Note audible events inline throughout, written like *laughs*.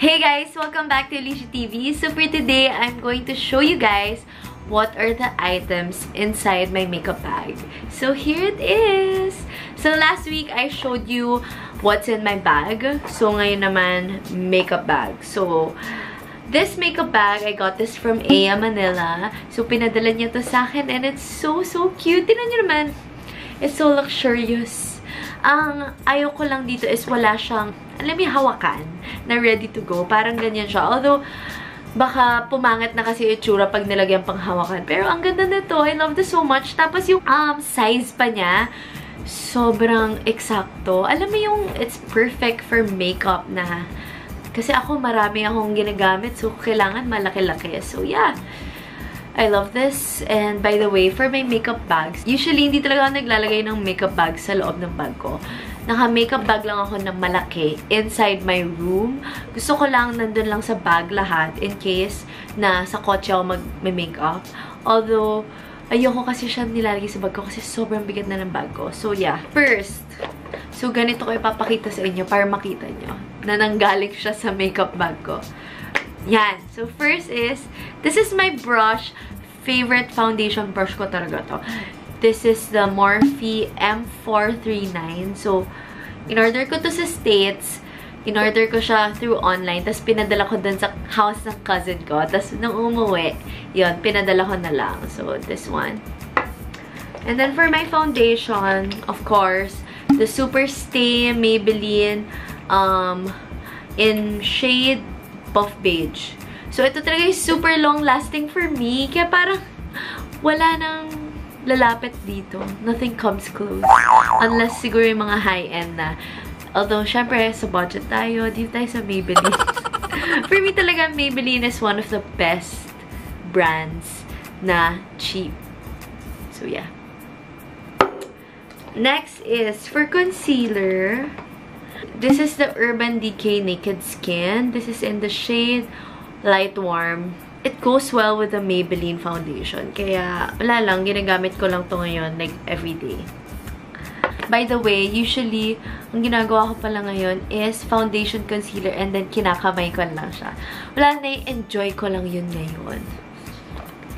Hey guys! Welcome back to Alicia TV. So for today, I'm going to show you guys what are the items inside my makeup bag. So here it is! So last week, I showed you what's in my bag. So ngayon naman, makeup bag. So this makeup bag, I got this from Aya Manila. So pinadala niya to sa akin and it's so, so cute. Tingnan niyo naman. It's so luxurious. Ang ayoko lang dito is wala siyang alam mo hawakan na ready to go. Parang ganyan siya. Although, baka pumangat na kasi itsura pag nilagyan pang hawakan. Pero ang ganda nito. I love this so much. Tapos yung um, size pa niya, sobrang eksakto. Alam mo yung it's perfect for makeup na kasi ako marami akong ginagamit so kailangan malaki-laki. So yeah. I love this. And by the way, for my makeup bags, usually hindi talaga ako naglalagay ng makeup bag sa loob ng bag ko. Naka-makeup bag lang ako na malaki inside my room. Gusto ko lang nandun lang sa bag lahat in case na sa kotse ako mag-makeup. Although, ayoko kasi siya nilalagay sa bag ko kasi sobrang bigat na ng bag ko. So, yeah. First, so ganito ko ipapakita sa inyo para makita nyo na nanggaling siya sa makeup bag ko. Yan. So, first is, this is my brush. Favorite foundation brush ko talaga to. This is the Morphe M439. So, in-order ko to sa States. In-order ko siya through online. Tapos, pinadala ko dun sa house ng cousin ko. Tapos, nung umuwi, yun, pinadala ko na lang. So, this one. And then, for my foundation, of course, the Super Stay Maybelline um, in shade Buff Beige. So, ito talaga yung super long-lasting for me. Kaya parang wala nang lalapit dito. Nothing comes close. Unless siguro yung mga high-end na. Although, syempre, sa budget tayo, dito tayo sa Maybelline. *laughs* For me talaga, Maybelline is one of the best brands na cheap. So, yeah. Next is, for concealer, this is the Urban Decay Naked Skin. This is in the shade Light Warm it goes well with the Maybelline foundation. Kaya, wala lang, ginagamit ko lang to ngayon, like, everyday. By the way, usually, ang ginagawa ko pala ngayon is foundation, concealer, and then kinakamay ko lang siya. Wala na, enjoy ko lang yun ngayon.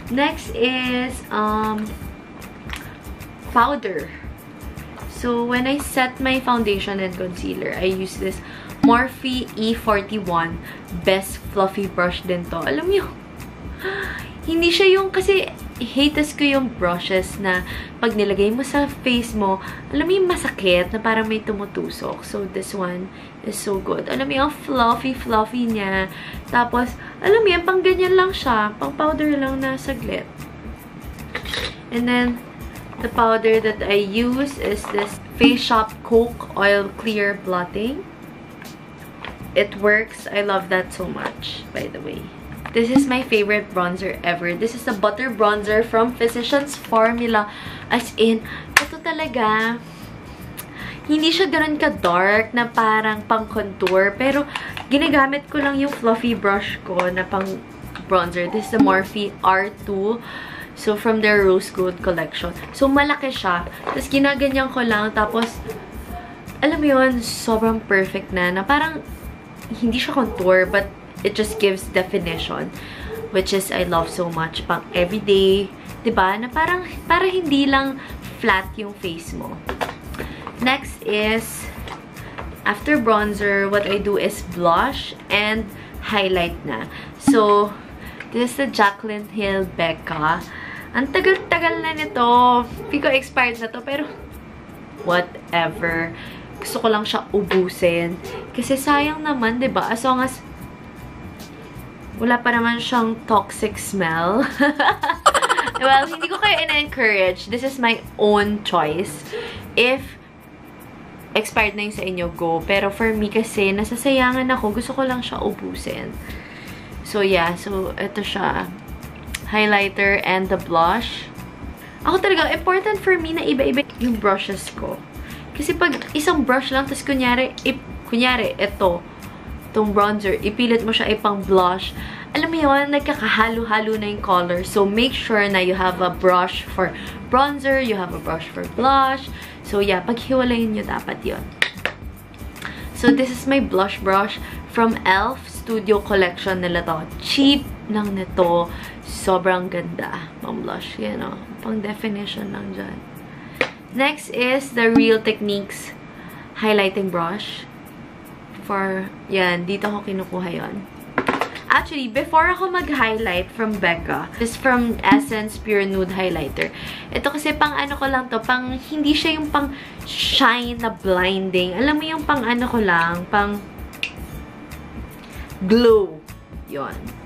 Next is, um, powder. So, when I set my foundation and concealer, I use this Morphe E41 Best Fluffy Brush din to. Alam mo *gasps* hindi siya yung, kasi hates ko yung brushes na pag nilagay mo sa face mo, alam mo yung masakit na parang may tumutusok. So, this one is so good. Alam mo yung fluffy-fluffy niya. Tapos, alam mo yan, pang ganyan lang siya. Pang powder lang na saglit. And then, the powder that I use is this Face Shop Coke Oil Clear Blotting. It works. I love that so much, by the way. This is my favorite bronzer ever. This is a butter bronzer from Physicians Formula. As in, ito talaga, hindi siya ganun ka-dark na parang pang-contour. Pero, ginagamit ko lang yung fluffy brush ko na pang bronzer. This is the Morphe R2. So, from their Rose Gold collection. So, malaki siya. Tapos, ginaganyan ko lang. Tapos, alam mo yun, sobrang perfect na. Na parang, hindi siya contour, but it just gives definition. Which is, I love so much. Pang everyday, ba diba? Na parang, para hindi lang flat yung face mo. Next is, after bronzer, what I do is blush and highlight na. So, this is the Jaclyn Hill Becca. Ang tagal-tagal na nito. Ko expired na to, pero whatever. Gusto ko lang siya ubusin. Kasi sayang naman, ba diba? As long as wala pa naman siyang toxic smell. *laughs* well, hindi ko kayo in-encourage. This is my own choice. If expired na yung sa inyo, go. Pero for me kasi, nasasayangan ako. Gusto ko lang siya ubusin. So, yeah. So, ito siya. Highlighter and the blush. Ako talaga, important for me na iba-iba yung brushes ko. Kasi pag isang brush lang, tapos kunyari, ip, kunyari, ito, tong bronzer, ipilit mo siya ipang blush. Alam mo yun, nagkakahalo-halo na yung color. So, make sure na you have a brush for bronzer, you have a brush for blush. So, yeah, paghiwalayin nyo dapat yon So, this is my blush brush from e.l.f. Studio collection nila to. Cheap lang nito. Sobrang ganda. Pang blush. Yan o. Pang definition lang dyan. Next is the Real Techniques highlighting brush. For, yan, dito ako kinukuha yon. Actually, before ako mag-highlight from Becca, this from Essence Pure Nude Highlighter. Ito kasi pang ano ko lang to, pang hindi siya yung pang shine na blinding. Alam mo yung pang ano ko lang, pang glow. yon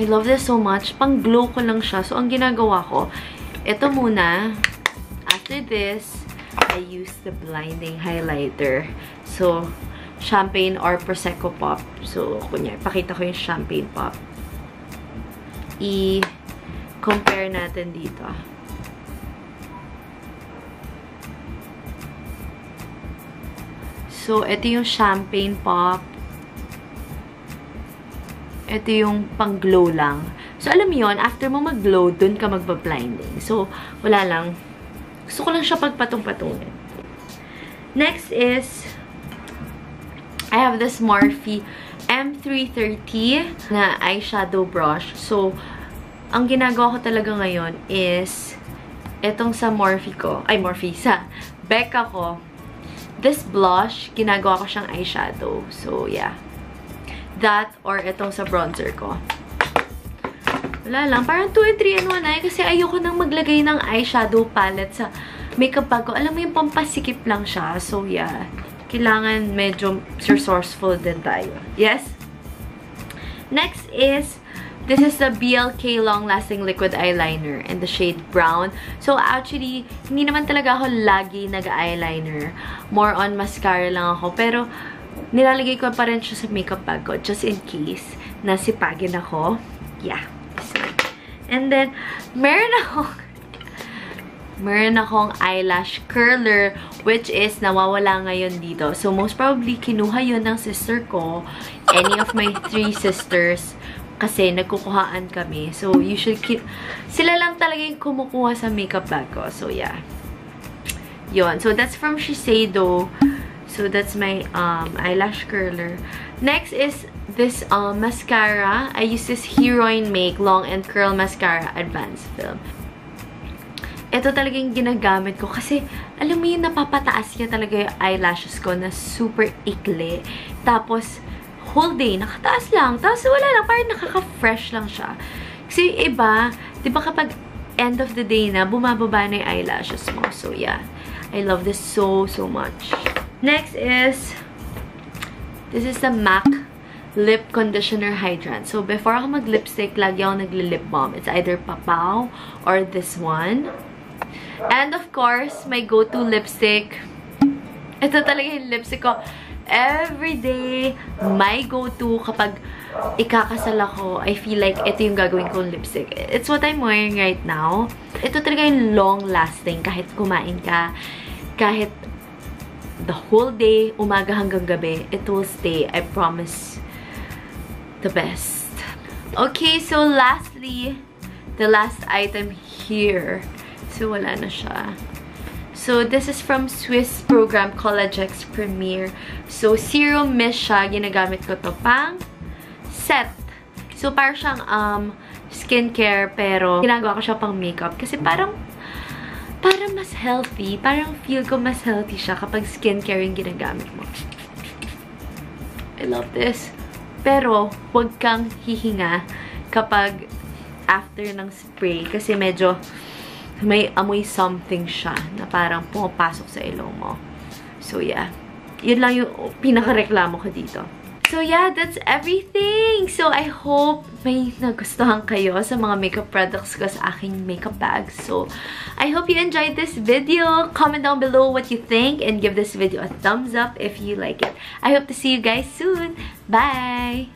I love this so much. Pang glow ko lang siya. So, ang ginagawa ko, ito muna. After this, I use the blinding highlighter. So, champagne or Prosecco pop. So, kunya, pakita ko yung champagne pop. I-compare natin dito. So, ito yung champagne pop. Ito yung pang-glow lang. So, alam mo yun, after mo mag-glow, dun ka magpa-blinding. So, wala lang. Gusto ko lang siya pagpatong-patungin. Next is, I have this Morphe M330 na eyeshadow brush. So, ang ginagawa ko talaga ngayon is itong sa Morphe ko, ay Morphe, sa Becca ko, this blush, ginagawa ko siyang eyeshadow. So, yeah. That or itong sa bronzer ko. Wala lang. Parang 2 and 3 and 1 ay kasi ayoko nang maglagay ng eyeshadow palette sa makeup bag ko. Alam mo yung pampasikip lang siya. So, yeah kailangan medyo resourceful din tayo. Yes? Next is, this is the BLK Long Lasting Liquid Eyeliner in the shade Brown. So, actually, hindi naman talaga ako lagi nag-eyeliner. More on mascara lang ako. Pero, nilalagay ko pa rin siya sa makeup bag ko just in case na sipagin ako. Yeah. And then, meron ako *laughs* meron akong eyelash curler which is nawawala ngayon dito. So, most probably, kinuha yun ng sister ko. Any of my three sisters kasi nagkukuhaan kami. So, usually, sila lang talaga yung kumukuha sa makeup bag ko. So, yeah. Yon. So, that's from Shiseido. So, that's my um, eyelash curler. Next is this um, mascara. I use this Heroine Make Long and Curl Mascara Advanced Film ito talaga yung ginagamit ko. Kasi, alam mo yung napapataas niya talaga yung eyelashes ko na super ikli. Tapos, whole day, nakataas lang. Tapos, wala lang. Parang nakaka-fresh lang siya. Kasi iba, di ba kapag end of the day na, bumababa na yung eyelashes mo. So, yeah. I love this so, so much. Next is, this is the MAC Lip Conditioner Hydrant. So, before ako mag-lipstick, lagi ako nagli-lip balm. It's either Papaw or this one. And of course, my go-to lipstick. Ito talaga yung lipstick ko. Everyday, my go-to kapag ikakasal ako, I feel like ito yung gagawin kong lipstick. It's what I'm wearing right now. Ito talaga yung long-lasting kahit kumain ka, kahit the whole day, umaga hanggang gabi, it will stay. I promise. The best. Okay, so lastly, the last item here So, wala na siya. So, this is from Swiss program Collagex Premier. So, serum mist siya. Ginagamit ko to pang set. So, parang siyang um, skincare pero ginagawa ko siya pang makeup. Kasi parang parang mas healthy. Parang feel ko mas healthy siya kapag skincare yung ginagamit mo. I love this. Pero, huwag kang hihinga kapag after ng spray. Kasi medyo may amoy something siya na parang pumapasok sa ilong mo. So, yeah. Yun lang yung pinakareklamo ko dito. So, yeah, that's everything. So, I hope may nagustuhan kayo sa mga makeup products ko sa aking makeup bag. So, I hope you enjoyed this video. Comment down below what you think and give this video a thumbs up if you like it. I hope to see you guys soon. Bye!